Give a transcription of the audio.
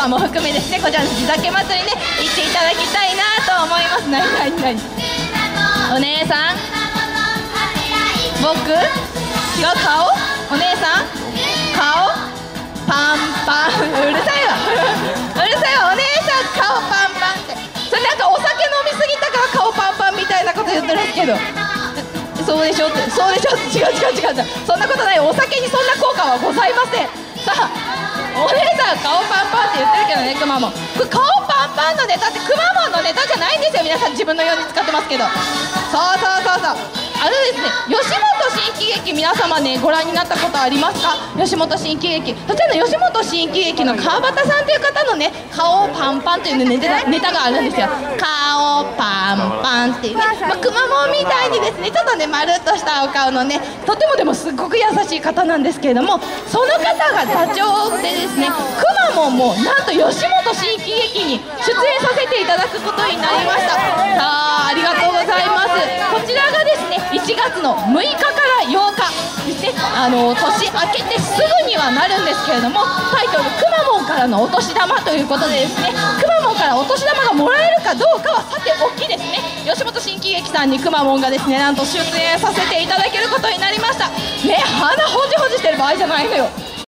さんも含めですね。こちらの地酒祭りね行っていただきたいなと思います。何何何？お姉さん？僕？違う顔？お姉さん？顔？パンパン。うるさいわ。うるさいわ。お姉さん顔パンパンって。それなんかお酒飲みすぎたから顔パンパンみたいなこと言ってるんですけど。そうでしょって。そうでしょって。違う違う違う違う。そんなことない。お酒にそんな効果はございません。さあお姉さん顔パンパンって言ってるけどねくまモンこれ顔パンパンのネタってくまモンのネタじゃないんですよ皆さん。自分のように使ってますけど。そうそうそうそう。あのですね吉本新喜劇皆様ねご覧になったことありますか？吉本新喜劇。こちらの吉本新喜劇の川端さんという方のね顔パンパンという、ね、ネタネタがあるんですよ。顔パン。パンっていうね、まあ、くまモンみたいにですねちょっとねまるっとしたお顔のねとてもでもすっごく優しい方なんですけれどもその方が座長でですねくまモンもなんと吉本新喜劇に出演させていただくことになりました。さあありがとうございます。こちらがですね1月の6日から8日ですねあの年明けてすぐにはなるんですけれどもタイトル「くまモンからのお年玉」ということでですねくまモンからお年玉がもらえるかどうかはさておきですね。さんにくまモンがですねなんと出演させていただけることになりました。ね鼻ほじほじしてる場合じゃないのよ。